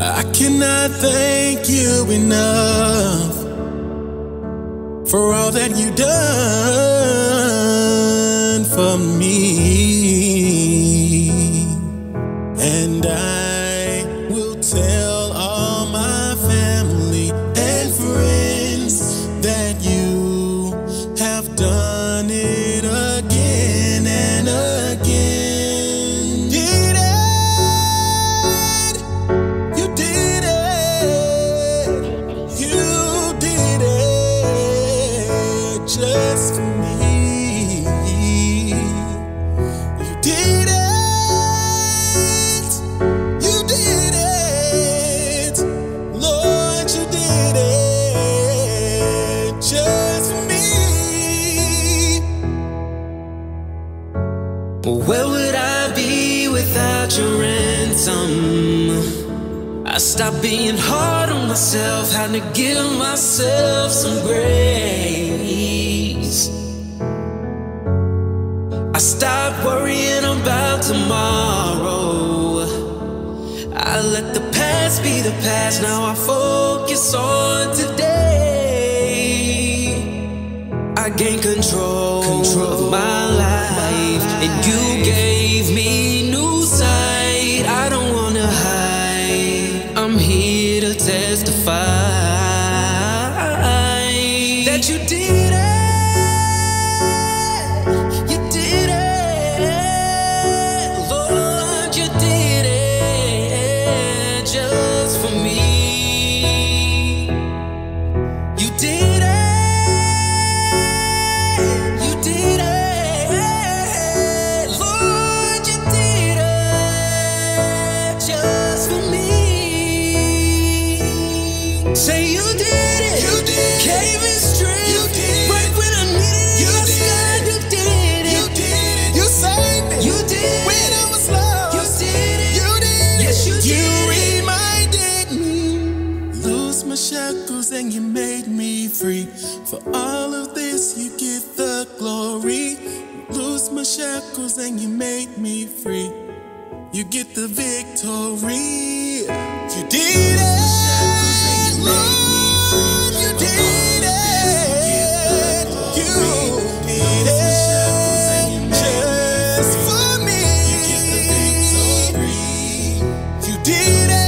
I cannot thank you enough for all that you've done for me. Just for me. You did it. You did it. Lord, you did it just for me. Where would I be without your ransom? I stopped being hard on myself, had to give myself some grace. I stopped worrying about tomorrow. I let the past be the past, now I focus on today. I gained control, control of my life, and you gave me I'm here to testify that you did when you made me free. For all of this, you get the glory. Lose my shackles and you made me free. You get the victory. You did it, You did it. did it.